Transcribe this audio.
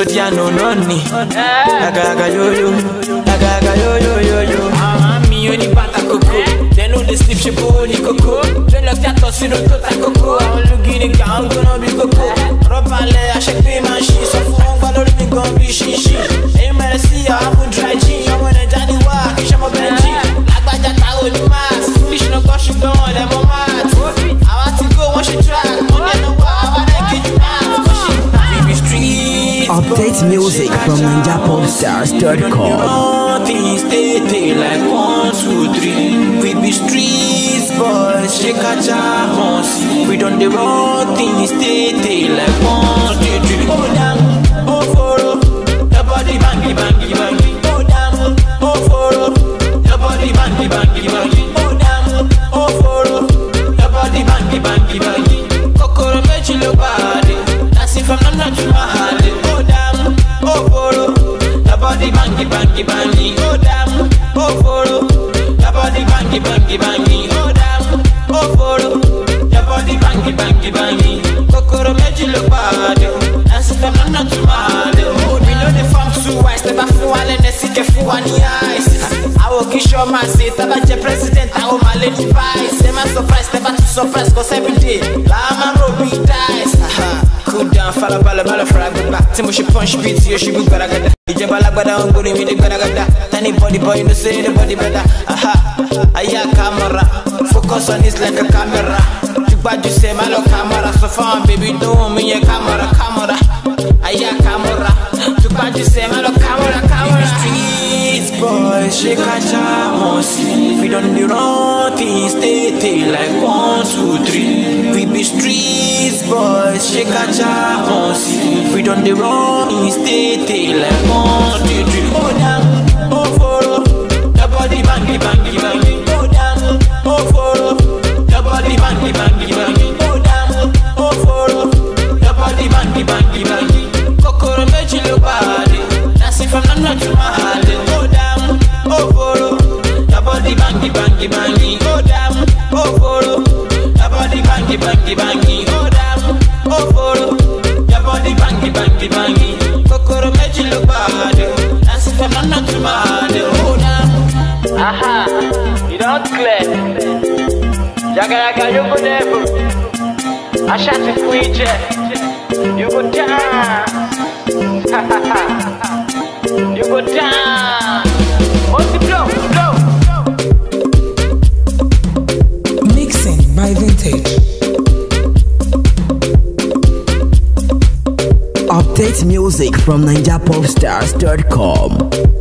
Sotia no noni Aga aga yo yo Aga aga yo yo yo yo Mami yo ni bata koko Then on the sleep she pull the koko Then look that toss in the tota koko I'm looking in I'm gonna be koko Rub and lay I shake the man she So fun but only me gon' be she she Ain't mercy I haven't tried Update music from NinjaPopstars.com. Nothing stay stay like one, two, three. We be streets boys, shake a jahons. We done the wrong thing, stay stay like one, two, three. Oh damn, oh foro, your body bangy bangy bangy. Bangy bangy. Oh damn, oh foro, your body bangy bangy bangy. Kokoro meji lo bade, dancing from London to Mahale. Oh, we know the too wise, never fún wa lẹ́nẹ̀ sí kẹ́ fún wa ní ice. Àwọn kì í ṣọ́ máa ṣe president lé ní vice. Má surprise, never too surprise, cause every day làá máa ń rò bí dice. Aha, Cool down, farabalẹ̀ má lọ fara gbogbo. Tí mo ṣe punch beat yóò ṣubú gbaragada. Ìjọba alágbádá ń gbórí mi ní gbaragada. Tani body boy, you know say anybody better. Aha, ayé àkàmọ́ra, focus on this like a camera. Jùgbájú sẹ́ má lọ kàmọ́ra, sọ fún àwọn bèbí dùn mí yẹn kàmọ́ra kàmọ́ra. Ayé àkàmọ́ra, jùgbájú sẹ́ má lọ kàmọ́ra kàmọ́ra. Street boys, shake a jam We done the wrong thing, stay stay like one, two, three. We be streets boys, shake a jam We done the wrong thing, stay stay like one, two, three. Oh damn, bangy bangy bangy. Oh damn, oh foro, your body bangy bangy bangy. Kokoro meji lo bade, dancing from London to Mahale. Oh damn. Aha, you don't clear. Jaga jaga, you go devil. I shot. You go down. Update music from NinjaPopstars.com.